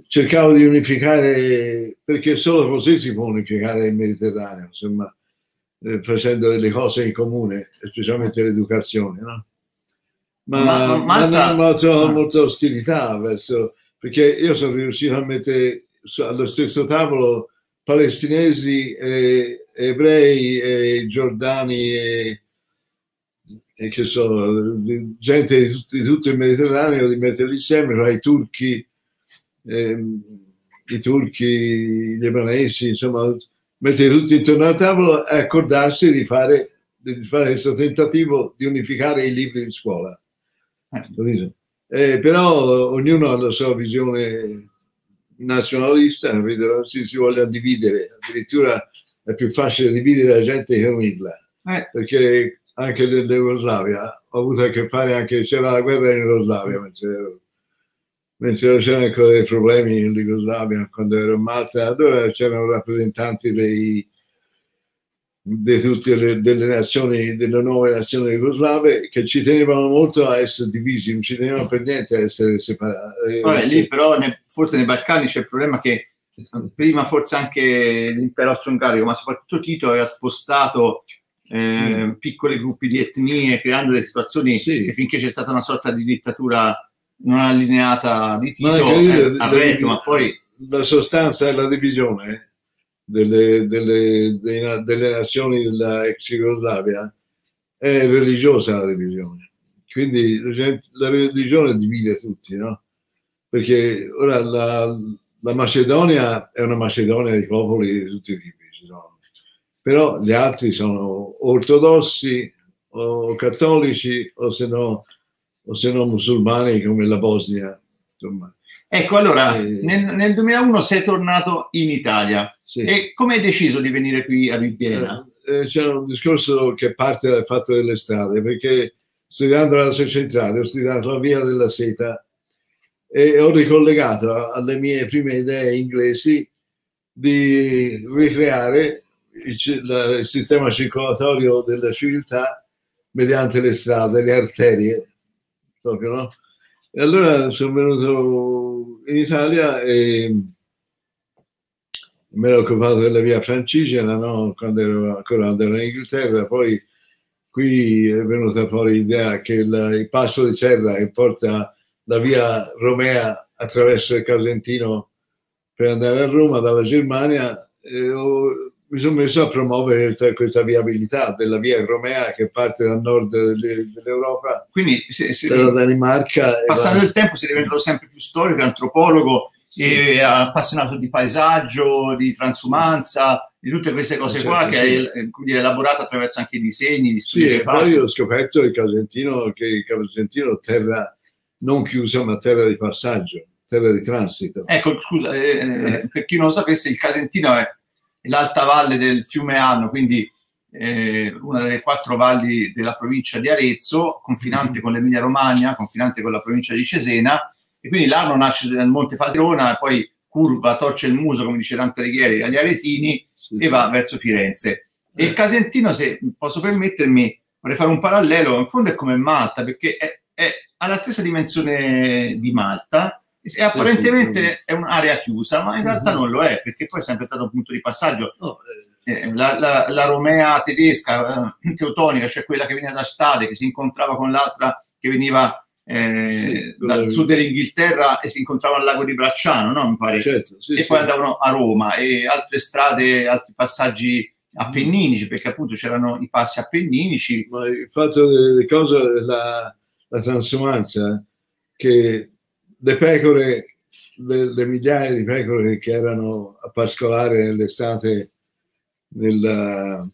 Speaker 2: cercavo di unificare, perché solo così si può unificare il Mediterraneo, insomma, eh, facendo delle cose in comune, specialmente l'educazione, no? Ma, ma, ma, ma non ho ah. molta ostilità verso, perché io sono riuscito a mettere allo stesso tavolo palestinesi, e, ebrei, e giordani e, e che sono gente di, tutti, di tutto il Mediterraneo, di metterli insieme, tra i turchi, ehm, i turchi, gli libanesi, insomma, mettere tutti intorno al tavolo e accordarsi di fare, di fare questo tentativo di unificare i libri di scuola. Eh. Eh, però ognuno ha la sua visione nazionalista, si, si voglia dividere, addirittura è più facile dividere la gente che unirla, eh. perché anche nell'Euroslavia ho avuto a che fare anche, c'era la guerra in Jugoslavia, mentre, mentre c'erano ancora dei problemi in Jugoslavia quando ero in Malta, allora c'erano rappresentanti dei, di tutte le delle nazioni, delle nuove nazioni jugoslave che ci tenevano molto a essere divisi, non ci tenevano per niente a essere separati.
Speaker 1: Vabbè, lì però ne, forse nei Balcani c'è il problema che prima forse anche l'impero austro-ungarico, ma soprattutto Tito aveva spostato eh, mm. piccoli gruppi di etnie, creando delle situazioni sì. che finché c'è stata una sorta di dittatura non allineata di Tito, ma, eh, retto, ma poi...
Speaker 2: La sostanza è la divisione delle, delle, delle, nazioni della ex Jugoslavia è religiosa la divisione. Quindi la religione divide tutti, no? Perché ora la, la Macedonia è una Macedonia di popoli di tutti i tipi, però gli altri sono ortodossi o cattolici o se no, o se no musulmani come la Bosnia. Insomma.
Speaker 1: Ecco, allora, eh, nel, nel, 2001 sei tornato in Italia. Sì. E come hai deciso di venire qui a Bibbiena?
Speaker 2: Eh, eh, c'è un discorso che parte dal fatto delle strade, perché studiando la centrale ho studiato la via della seta e ho ricollegato alle mie prime idee inglesi di ricreare il, il sistema circolatorio della civiltà mediante le strade, le arterie, proprio, no? E allora sono venuto in Italia e mi ero occupato della via francigena no? quando ero ancora ero in Inghilterra, poi qui è venuta fuori l'idea che il, il passo di serra che porta la via Romea attraverso il Casentino per andare a Roma dalla Germania, eh, ho, mi sono messo a promuovere questa viabilità della via Romea che parte dal nord dell'Europa,
Speaker 1: quindi se, se,
Speaker 2: dalla Danimarca.
Speaker 1: Passando il tempo si è diventato sempre più storico, antropologo sì. e appassionato di paesaggio, di transumanza, di tutte queste cose certo, qua che hai eh, elaborato attraverso anche i disegni, gli
Speaker 2: studi sì, poi ho scoperto il Casentino, che il Casentino è terra non chiusa ma terra di passaggio, terra di transito.
Speaker 1: Ecco, scusa, eh, eh. per chi non lo sapesse, il Casentino è l'alta valle del fiume Anno, quindi eh, una delle quattro valli della provincia di Arezzo, confinante mm-hmm. con l'Emilia Romagna, confinante con la provincia di Cesena, e quindi l'Arno nasce nel Monte Falderona, poi curva, torce il muso, come dice Dante Alighieri, agli Aretini sì. e va verso Firenze. E il Casentino, se posso permettermi, vorrei fare un parallelo, in fondo è come Malta, perché è, è, ha la stessa dimensione di Malta, e apparentemente è un'area chiusa, ma in realtà non lo è, perché poi è sempre stato un punto di passaggio. Eh, eh, la, la, la, Romea tedesca, eh, teutonica, cioè quella che veniva da Stade, che si incontrava con l'altra che veniva eh, sì, dal sud dell'Inghilterra e si incontravano al lago di Bracciano, no? Mi pare. Certo, sì, e sì. poi andavano a Roma e altre strade, altri passaggi appenninici, perché appunto c'erano i passi appenninici.
Speaker 2: Ma il fatto delle cose, la, la transumanza, che le pecore, le, le, migliaia di pecore che erano a pascolare nell'estate nella,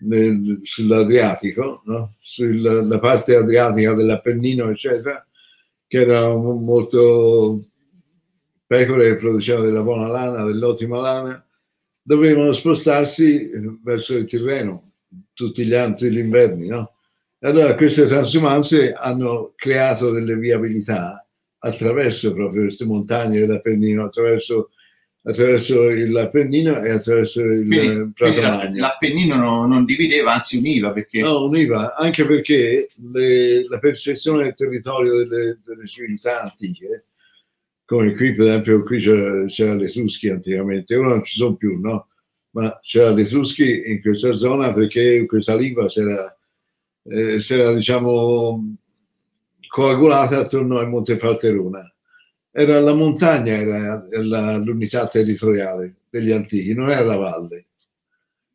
Speaker 2: nel, sull'Adriatico, no? sulla parte adriatica dell'Appennino, eccetera, che erano molto pecore che producevano della buona lana, dell'ottima lana, dovevano spostarsi verso il Tirreno tutti gli altri gli inverni, no? E allora queste transumanze hanno creato delle viabilità attraverso proprio queste montagne dell'Appennino, attraverso, attraverso l'Appennino e attraverso il quindi, Prato
Speaker 1: quindi L'Appennino no, non divideva, anzi univa. Perché...
Speaker 2: No, univa, anche perché le, la percezione del territorio delle, delle civiltà antiche come qui per esempio qui c'era, l'Etruschi anticamente, ora non ci sono più, no? Ma c'era l'Etruschi in questa zona perché questa lingua c'era, eh, diciamo coagulata attorno al Monte Falterona. Era la montagna, era la, l'unità territoriale degli antichi, non era la valle.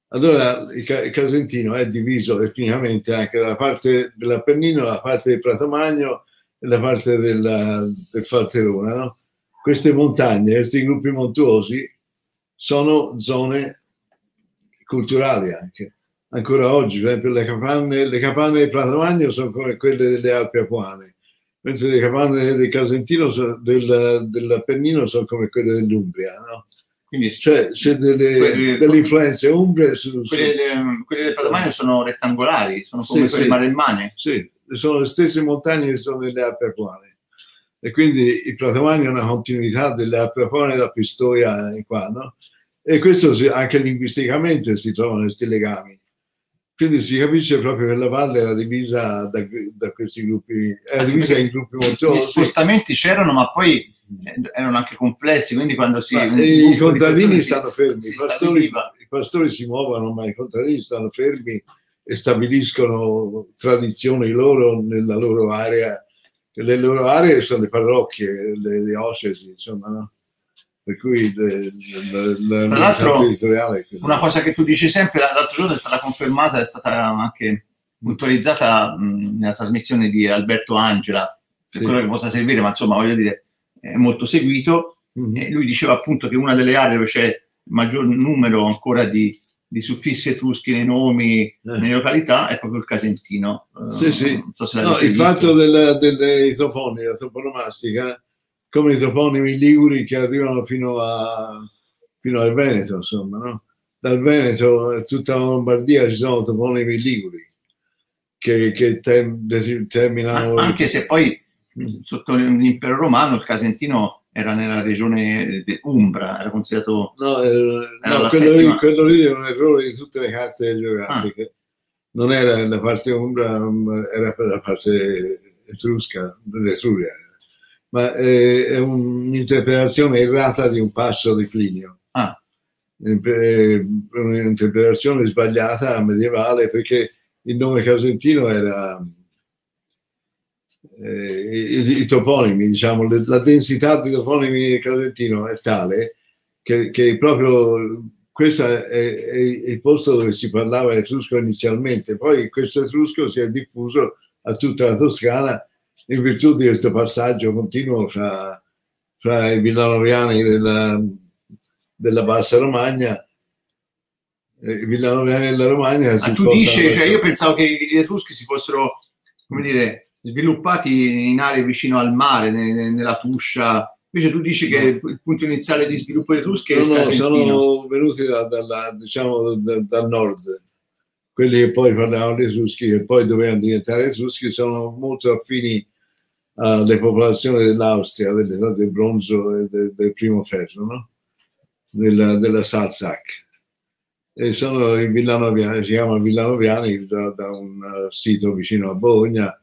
Speaker 2: Allora il, Casentino è diviso etnicamente anche dalla parte dell'Appennino, la parte del Prato Magno e la parte della, del Falterona. No? Queste montagne, questi gruppi montuosi sono zone culturali anche. Ancora oggi, per esempio, le capanne, le capanne del Prato Magno sono come quelle delle Alpi Apuane, mentre le capanne del Casentino, del, dell'Appennino, sono come quelle dell'Umbria. No? Quindi cioè, c'è delle, quelli, delle influenze umbre. Su,
Speaker 1: su... Quelle, quelle, del Padovani sono rettangolari, sono come sì, quelle sì. maremmane.
Speaker 2: Sì, sono le stesse montagne che sono nelle Alpi Apuane. E quindi il Pratomani è una continuità delle Alpi Apuane da Pistoia in qua, no? E questo anche linguisticamente si trovano questi legami. Quindi si capisce proprio che la valle era divisa da, da questi gruppi, era divisa in gruppi molto...
Speaker 1: Gli spostamenti c'erano, ma poi erano anche complessi, quindi quando si...
Speaker 2: i contadini stanno fermi, si, i, pastori, i, pastori, si muovono, ma i contadini stanno fermi e stabiliscono tradizioni loro nella loro area. Le loro aree sono le parrocchie, le diocesi, insomma, no? Per cui le,
Speaker 1: Tra l'altro, una cosa che tu dici sempre, l'altro giorno è stata confermata, è stata anche puntualizzata mh, nella trasmissione di Alberto Angela, per sì. quello che possa servire, ma insomma voglio dire, è molto seguito. Mm-hmm. E lui diceva appunto che una delle aree dove c'è maggior numero ancora di, di suffissi etruschi nei nomi, eh. nelle località, è proprio il Casentino.
Speaker 2: Sì, uh, sì. So no, il fatto del, dei toponi, la toponomastica, come i toponimi liguri che arrivano fino, a, fino al Veneto, insomma, no? Dal Veneto a tutta la Lombardia ci sono toponimi liguri che, che tem, terminano...
Speaker 1: Anche se poi sotto l'impero romano il Casentino era nella regione Umbra, era considerato...
Speaker 2: No, era, era no quello, lì, quello, lì, è un errore di tutte le carte geografiche. Ah. Non era la parte Umbra, era la parte etrusca, dell'Etruria. Ma è, è un'interpretazione errata di un passo di Plinio. Ah. Un'interpretazione sbagliata medievale perché il nome Casentino era eh, i, i, toponimi, diciamo, la densità di toponimi di Casentino è tale che, che proprio questo è, è, il posto dove si parlava etrusco inizialmente, poi questo etrusco si è diffuso a tutta la Toscana in virtù di questo passaggio continuo fra, fra i villanoviani della, della Bassa Romagna i villanoviani della Romagna.
Speaker 1: Ah, tu dici, cioè io pensavo che gli etruschi si fossero, come dire, sviluppati in aree vicino al mare, nella Tuscia. Invece tu dici che il punto iniziale di sviluppo etruschi
Speaker 2: è no, no, sono venuti da, da, diciamo, da, dal nord. Quelli che poi parlavano di etruschi e poi dovevano diventare etruschi sono molto affini alle popolazioni dell'Austria, dell'età del bronzo e del, del primo ferro, no? della, della Salzach. E sono i villanoviani, si chiamano villanoviani da, da un sito vicino a Bologna,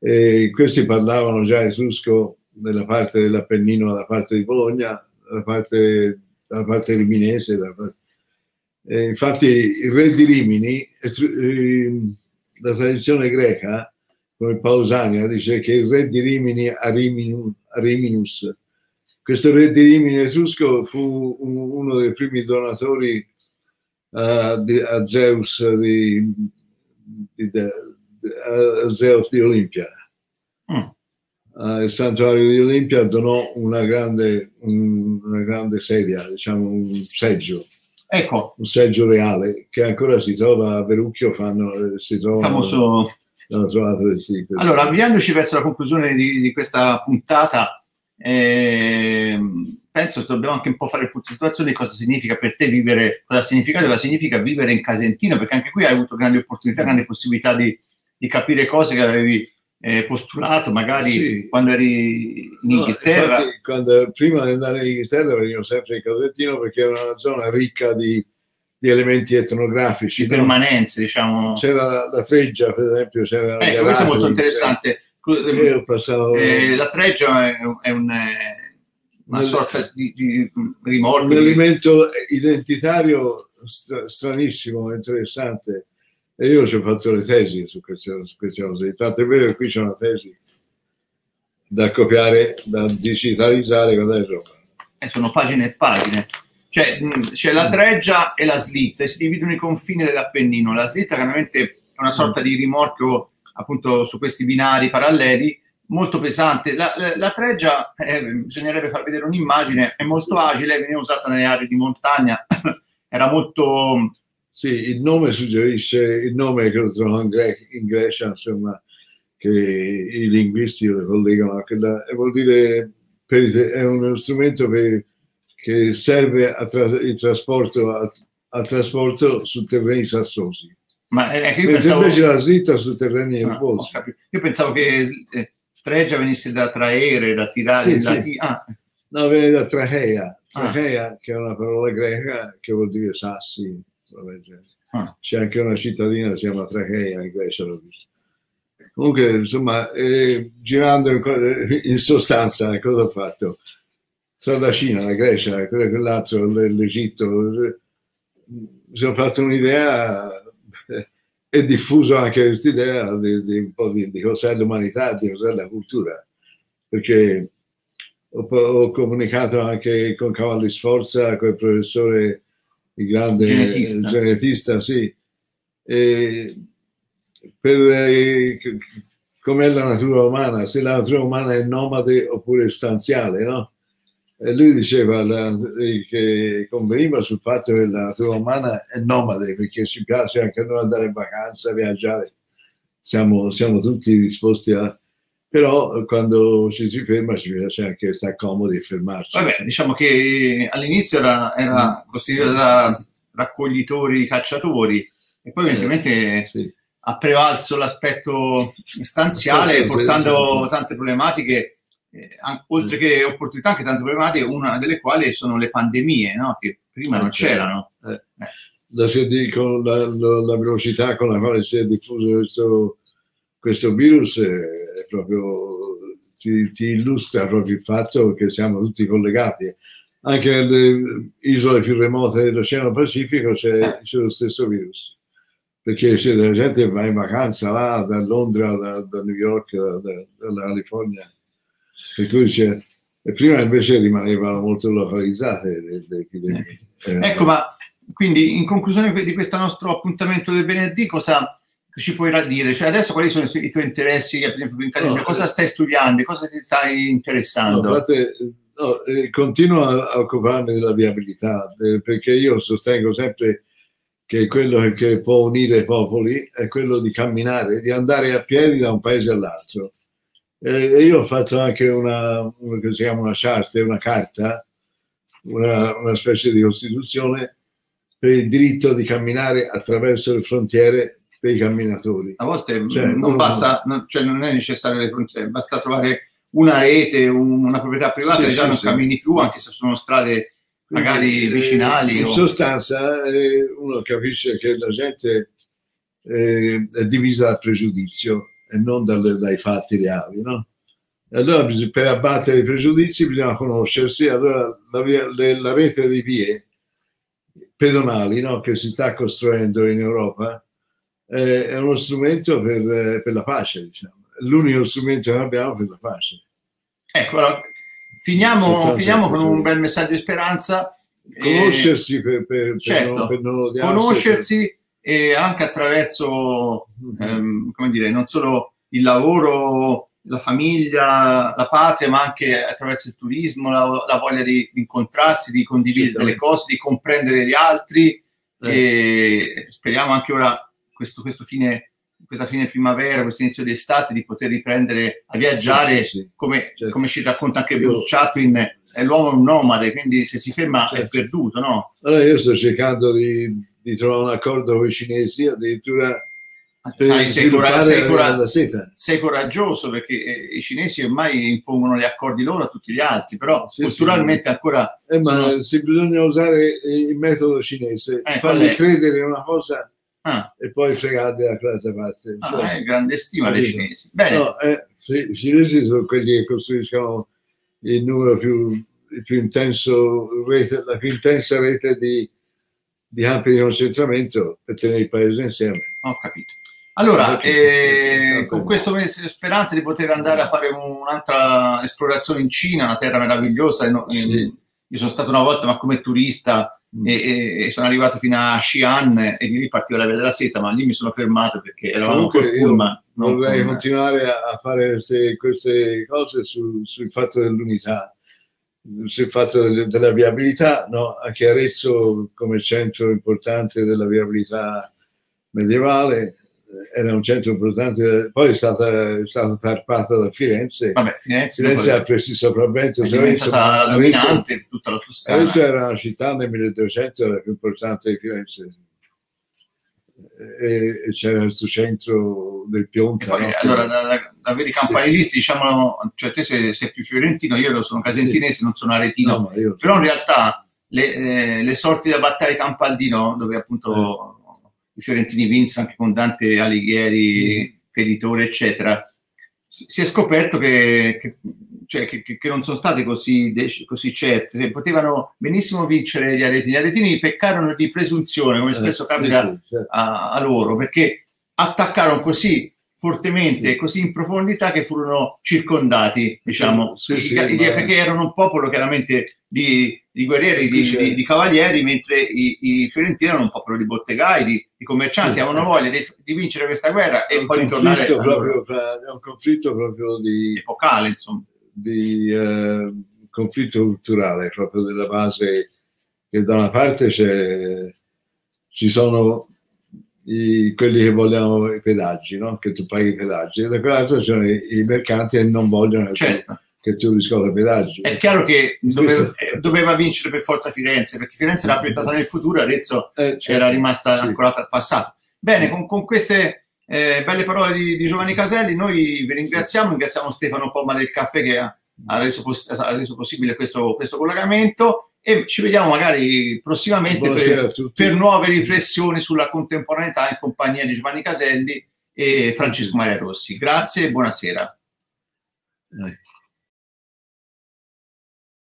Speaker 2: e questi parlavano già etrusco nella parte dell'Appennino, dalla parte di Bologna, dalla parte, dalla parte riminese. Dalla parte... infatti il re di Rimini, ehm, la tradizione greca, come Pausania, dice che il re di Rimini Ariminus, Ariminus questo re di Rimini etrusco fu uno dei primi donatori uh, di, a Zeus di, di, a Zeus di Olimpia. Mm. Uh, il santuario di Olimpia donò una grande, un, una grande sedia, diciamo un seggio.
Speaker 1: Ecco.
Speaker 2: Un seggio reale che ancora si trova a Verucchio, fanno, si trova...
Speaker 1: Famoso...
Speaker 2: Sì,
Speaker 1: allora, avviandoci verso la conclusione di, di questa puntata, eh, penso che dobbiamo anche un po' fare il punto di situazione di cosa significa per te vivere, cosa significa, cosa significa vivere in Casentino, perché anche qui hai avuto grandi opportunità, grandi possibilità di, di capire cose che avevi eh, postulato magari sì. quando eri in Inghilterra.
Speaker 2: No, quando, prima di andare in Inghilterra venivo sempre in Casentino perché era una zona ricca di, di elementi etnografici.
Speaker 1: Di permanenze, no? diciamo.
Speaker 2: C'era la, la, treggia, per esempio. C'era
Speaker 1: ecco, questo è molto interessante.
Speaker 2: Passavo...
Speaker 1: Eh, la treggia è, è un... una sorta di, di rimorchio.
Speaker 2: Un elemento identitario stranissimo, interessante. E io ci ho fatto le tesi su queste, su queste cose. Tanto è vero che qui c'è una tesi da copiare, da digitalizzare, guardate.
Speaker 1: Eh, sono pagine e pagine. Cioè, c'è la treggia e la slitta e si dividono i confini dell'Appennino. La slitta chiaramente è una sorta di rimorchio appunto su questi binari paralleli molto pesante. La, la, la treggia, eh, bisognerebbe far vedere un'immagine, è molto agile, viene usata nelle aree di montagna, (coughs) era molto...
Speaker 2: Sì, il nome suggerisce, il nome che lo trovo in, Gre- in Grecia, insomma, che i linguisti lo collegano, che la, vuol dire, per, è uno strumento per, che serve a tra, il trasporto, a, al trasporto su terreni sassosi.
Speaker 1: Ma eh, io
Speaker 2: pensavo... invece la slitta su terreni ah, erbosi.
Speaker 1: io pensavo che eh, Treggia venisse da traere, da tirare,
Speaker 2: sì,
Speaker 1: da
Speaker 2: sì. Ah. No, viene da trachea, trachea ah. che è una parola greca che vuol dire sassi. Ah. C'è anche una cittadina che si chiama Trachea in Grecia, l'ho visto. Comunque, insomma, eh, girando in, in, sostanza, cosa ho fatto? Sono da Cina, la Grecia, quell'altro, l'Egitto. Mi sono fatto un'idea e diffuso anche questa idea di, di, un po' di, di cos'è l'umanità, di cos'è la cultura, perché ho, ho, comunicato anche con Cavalli Sforza, con il professore, il grande genetista, genetista sì, per eh, com'è la natura umana, se la natura umana è nomade oppure stanziale, no? E lui diceva la, che conveniva sul fatto che la natura umana è nomade perché ci piace anche noi andare in vacanza, viaggiare, siamo, siamo tutti disposti a... Però quando ci si ferma ci piace anche stare comodi e fermarci.
Speaker 1: Vabbè, diciamo che all'inizio era, era costituita da raccoglitori, cacciatori e poi evidentemente eh, sì. ha prevalso l'aspetto stanziale portando tante problematiche eh, oltre mm. che opportunità anche tante problematiche, una delle quali sono le pandemie, no? che prima non c'erano.
Speaker 2: Eh. eh. La, la, la, velocità con la quale si è diffuso questo, questo virus è proprio, ti, ti, illustra proprio il fatto che siamo tutti collegati. Anche nelle isole più remote dell'Oceano Pacifico c'è, eh. c'è lo stesso virus perché se la gente va in vacanza là da Londra, da, da New York, da, da, dalla California, per cui c'è, prima invece rimanevano molto localizzate le, le epidemie.
Speaker 1: Eh. Ecco, ma quindi in conclusione di questo nostro appuntamento del venerdì, cosa ci puoi dire? Cioè adesso quali sono i tuoi interessi, per esempio in accademia? No, cosa stai studiando? Cosa ti stai interessando?
Speaker 2: No, guardate, no, eh, continuo a, a, occuparmi della viabilità, eh, perché io sostengo sempre che quello che, che può unire i popoli è quello di camminare, di andare a piedi da un paese all'altro. E io ho fatto anche una, una che si chiama una charter, una carta, una, una specie di costituzione per il diritto di camminare attraverso le frontiere per i camminatori.
Speaker 1: A volte cioè, non, basta, non, cioè non è necessario le frontiere, basta trovare una rete, una proprietà privata sì, e già sì, non sì. cammini più, anche se sono strade magari Quindi, vicinali.
Speaker 2: In
Speaker 1: o...
Speaker 2: sostanza eh, uno capisce che la gente eh, è divisa dal pregiudizio e non dalle, dai fatti reali. No? allora per abbattere i pregiudizi bisogna conoscersi, allora la, via, le, la rete di vie pedonali no? che si sta costruendo in Europa eh, è uno strumento per, per la pace, diciamo. l'unico strumento che abbiamo per la pace.
Speaker 1: Ecco, allora, finiamo, finiamo con un bel messaggio di speranza.
Speaker 2: Conoscersi eh, per, per, certo,
Speaker 1: per, non, per non odiarsi. Conoscersi e anche attraverso, ehm, come dire, non solo il lavoro, la famiglia, la patria, ma anche attraverso il turismo, la, la voglia di incontrarsi, di condividere le cose, di comprendere gli altri. Eh. E speriamo anche ora, questo, questo fine, questa fine primavera, questo inizio d'estate, di poter riprendere a viaggiare, sì, sì, come, certo. come, ci racconta anche Bruce Chatwin, è l'uomo un nomade, quindi se si ferma certo. è perduto, no?
Speaker 2: Allora io sto cercando di di trovare un accordo con i cinesi, addirittura
Speaker 1: per ah, sei, cora- sei, cora- sei, coraggioso perché eh, i cinesi ormai impongono gli accordi loro a tutti gli altri, però sì, culturalmente sì. ancora...
Speaker 2: Eh, ma sono... se bisogna usare il metodo cinese, eh, fargli credere una cosa ah. e poi fregarli da quell'altra parte.
Speaker 1: Ah, cioè, grande stima dei cinesi. Bene.
Speaker 2: No, eh, sì, I cinesi sono quelli che costruiscono il numero più più intenso rete, la più intensa rete di, di campi di concentramento per tenere il paese insieme.
Speaker 1: Ho capito. Allora, eh, con questo mese speranza di poter andare a fare un'altra esplorazione in Cina, una terra meravigliosa. Sì. Io sono stato una volta, ma come turista, mm. e, e, sono arrivato fino a Xi'an e di lì partiva la via della seta, ma lì mi sono fermato perché eravamo
Speaker 2: col pullman. Vorrei con... continuare a fare queste, queste cose sul, sul fatto dell'unità sul fatto della viabilità, no? anche Arezzo come centro importante della viabilità medievale era un centro importante, poi è stata, è stata tarpata da Firenze.
Speaker 1: Vabbè, Firenze,
Speaker 2: Firenze ha preso il sopravvento.
Speaker 1: È diventata Arezzo, dominante Arezzo, tutta la Toscana.
Speaker 2: Arezzo era una città nel 1200, la più importante di Firenze. E, e c'era questo centro del Pionta.
Speaker 1: Poi, no? Allora, da, da, da veri campanilisti, sì. diciamo, cioè te sei, sei, più fiorentino, io sono casentinese, sì. non sono aretino, no, però in realtà le, eh, le sorti della battaglia di Campaldino, dove appunto... Eh i fiorentini vincono anche con Dante Alighieri. Feditore, eccetera, si è scoperto che, che, cioè, che, che non sono state così, così, certe, potevano benissimo vincere gli aretini. Gli aretini peccarono di presunzione, come eh, spesso eh, capita sì, sì, certo. a, a, loro, perché attaccarono così fortemente, sì. così in profondità che furono circondati, diciamo, sì, sì, i, ma... perché erano un popolo chiaramente di, di guerrieri, di, di, di, cavalieri, mentre i, i, fiorentini erano un popolo di bottegai, di, commercianti, avevano voglia di, vincere questa guerra e poi ritornare...
Speaker 2: Proprio fra, è un conflitto proprio di...
Speaker 1: epocale, insomma.
Speaker 2: Di eh, conflitto culturale, proprio della base che da una parte ci sono i, quelli che vogliono i pedaggi, no? che tu paghi i pedaggi, e da quell'altra sono i, i, mercanti che non vogliono certo. che tu riscota i pedaggi.
Speaker 1: È chiaro che doveva, eh, doveva, vincere per forza Firenze, perché Firenze era proiettata nel futuro, adesso eh, certo. era rimasta sì. ancorata al passato. Bene, con, con queste eh, belle parole di, di, Giovanni Caselli, noi vi ringraziamo, ringraziamo Stefano Pomma del caffè che ha, ha, reso, poss- ha reso, possibile questo, questo collegamento e ci vediamo magari prossimamente per, per, nuove riflessioni sulla contemporaneità in compagnia di Giovanni Caselli e Francesco Maria Rossi. Grazie e buonasera.